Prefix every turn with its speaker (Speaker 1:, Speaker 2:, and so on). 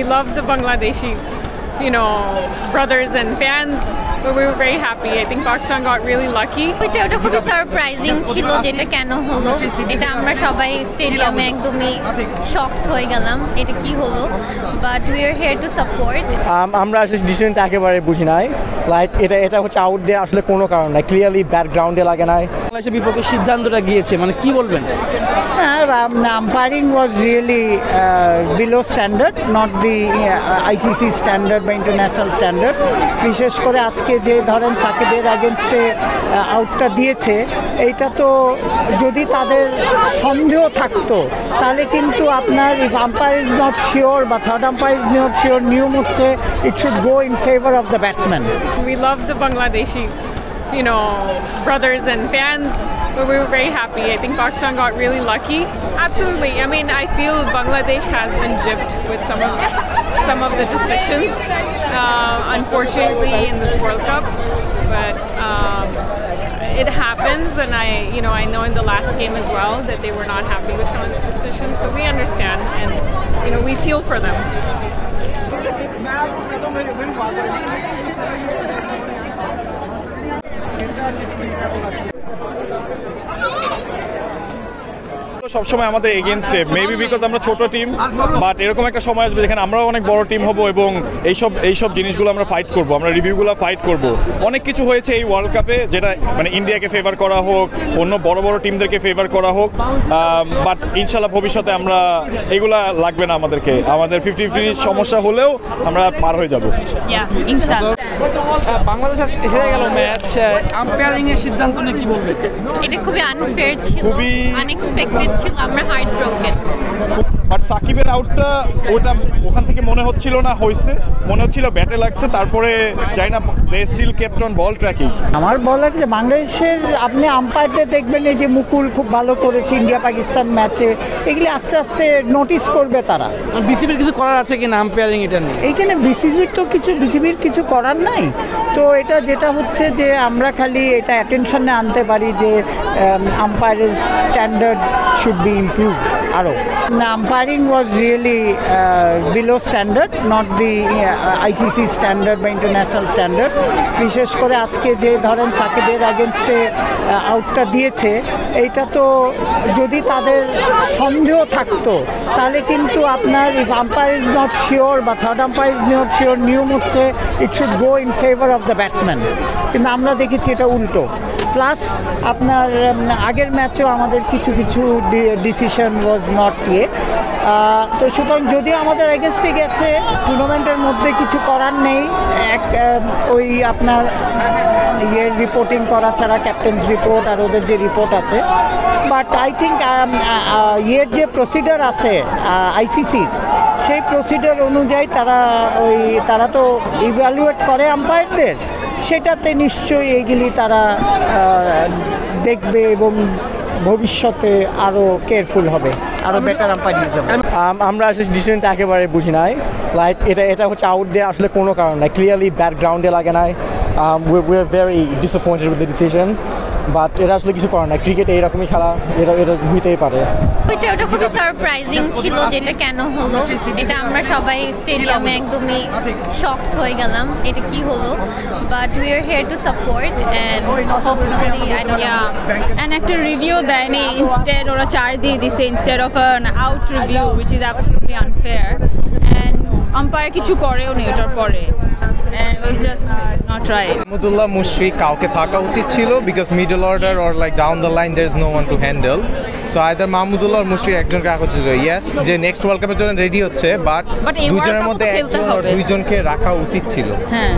Speaker 1: We love the Bangladeshi, you know, brothers and fans, but we were very happy. I think Pakistan got really lucky.
Speaker 2: ওইটা ওটা খুবই surprising ছিল যেটা কেন হলো? এটা আমরা সবাই স্টেডিয়ামে একদমই শকড হয়ে গেলাম। এটা কি হলো? But we are here to support
Speaker 3: um- আমরা আসলে ডিসিশনটা একেবারে বুঝি নাই। লাইক এটা এটা হচ্ছে আউট দিয়ে আসলে কোনো কারণ নাই। ক্লিয়ারলি ব্যাকগ্রাউন্ডে লাগে নাই।
Speaker 4: বাংলাদেশের বিপক্ষে সিদ্ধান্তটা গিয়েছে। মানে কি বলবেন?
Speaker 5: umpiring was really uh, below standard, not the uh, ICC standard বা ইন্টারন্যাশনাল স্ট্যান্ডার্ড বিশেষ করে আজকে যে ধরেন সাকিবের আগেনস্টে আউটটা দিয়েছে এইটা তো যদি তাদের সন্দেহ থাকতো তাহলে কিন্তু আপনার if umpire is not sure বা third umpire is not sure নিয়ম হচ্ছে it should go in favour of the batsman
Speaker 1: we love the Bangladeshi you know, brothers and fans, but we were very happy. I think Pakistan got really lucky. Absolutely. I mean, I feel Bangladesh has been gypped with some of some of the decisions, uh, unfortunately, in this World Cup. But um, it happens, and I, you know, I know in the last game as well that they were not happy with some of the decisions. So we understand, and you know, we feel for them.
Speaker 6: সবসময় আমাদের এগেনস্টে maybe because আমরা ছোট team but এরকম একটা সময় আসবে যেখানে আমরাও অনেক বড় টিম হব এবং এইসব এইসব জিনিসগুলো আমরা ফাইট করব আমরা রিভিউগুলো ফাইট করব। অনেক কিছু হয়েছে এই ওয়ার্ল্ড কাপে যেটা মানে ইন্ডিয়াকে ফেভার করা হোক অন্য বড় বড় টিমদেরকে ফেভার করা হোক বাট ইনশাল্লাহ ভবিষ্যতে আমরা এগুলা লাগবে না আমাদেরকে। আমাদের ফিফটি ফিফটি সমস্যা হলেও আমরা পার হয়ে যাব.
Speaker 4: আহ, বাংলাদেশ হেরে গেল ম্যাচ আম্পায়ারিং এর সিদ্ধান্ত নিয়ে কি বলবেন?
Speaker 2: এটা খুবই আনফেয়ার ছিল
Speaker 6: খুবই-
Speaker 2: আনএক্সপেক্টেড ছিল আমরা হার্ট ব্রোকেন
Speaker 6: বাট সাকিবের আউটটা ওটা ওখান থেকে মনে হচ্ছিল না হয়েছে। মনে হচ্ছিল ব্যাটে লাগছে তারপরে যাই না they still kept on ball tracking
Speaker 5: আমার বলার যে বাংলাদেশের আপনি আম্পায়ারদের দেখবেন এই যে মুকুল খুব ভালো করেছে ইন্ডিয়া পাকিস্তান ম্যাচে এগুলি আস্তে আস্তে নোটিস করবে তারা।
Speaker 4: বিসিবির কিছু করার আছে কিনা আম্পায়ারিং এটা নিয়ে?
Speaker 5: এইখানে বিসিবির তো কিছু বিসিবির কিছু করার নাই। তো এটা যেটা হচ্ছে যে আমরা খালি এটা অ্যাটেনশনে আনতে পারি যে আম্পায়ারের স্ট্যান্ডার্ড শুড বি ইমপ্রুভ আরও umpiring was really below standard not the ICC standard বা ইন্টারন্যাশনাল স্ট্যান্ডার্ড বিশেষ করে আজকে যে ধরেন সাকিবের আগেনস্টে আউটটা দিয়েছে, এইটা তো যদি তাদের সন্দেহ থাকতো, তাহলে কিন্তু আপনার if umpire is not sure বা third umpire is not sure নিয়ম হচ্ছে it should go in favour of the batsman কিন্তু আমরা দেখেছি এটা উল্টো। প্লাস আপনার আগের ম্যাচেও আমাদের কিছু কিছু ডিসিশন ওয়াজ নট ইয়ে তো সুতরাং যদিও আমাদের এগেনস্টে গেছে টুর্নামেন্টের মধ্যে কিছু করার নেই। এক ওই আপনার ইয়ের রিপোর্টিং করা ছাড়া ক্যাপ্টেন্স রিপোর্ট আর ওদের যে রিপোর্ট আছে। বাট আই থিঙ্ক ইয়ের যে প্রসিডার আছে আইসিসির সেই প্রসিডার অনুযায়ী তারা ওই, তারা তো ইভ্যালুয়েট করে আম্পায়ারদের সেটাতে নিশ্চয়ই এগুলি তারা দেখবে এবং ভবিষ্যতে আরও কেয়ারফুল হবে আরও বেটার আম্পায়ার ইউজ হবে
Speaker 3: আমরা আসলে ডিসিশনটা একেবারে বুঝি নাই। লাইক এটা এটা হচ্ছে আউট দিয়ে আসলে কোনো কারণ নাই। ক্লিয়ারলি ব্যাকগ্রাউন্ডে লাগে নাই। We are very disappointed with the decision but এটা আসলে কিছু করার না। ক্রিকেট এইরকমই খেলা এটা এটা হইতেই পারে।
Speaker 2: ওইটা ওটা খুবই সারপ্রাইজিং ছিল যেটা কেন হলো। এটা আমরা সবাই স্টেডিয়ামে একদমই শকড হয়ে গেলাম এটা কি হলো। But we are here to support and hopefully I don't.
Speaker 7: And একটা রিভিউ দেয়নি ইনস্টেড ওরা চার দিয়ে দিছে instead of an out review which is absolutely unfair and umpire কিছু করেও নি ওটার পরে। And was just not
Speaker 8: right. Mudullah কাউকে থাকা উচিত ছিল because middle order or like down the line there is no one to handle so either Mahmudullah আর মুশফিক একজনকে রাখা উচিত ইয়েস যে নেক্সট ওয়ার্ল্ড কাপের জন্য রেডি হচ্ছে বাট দুজনের মধ্যে একজন। দুইজনকে রাখা উচিত ছিল
Speaker 7: হ্যাঁ।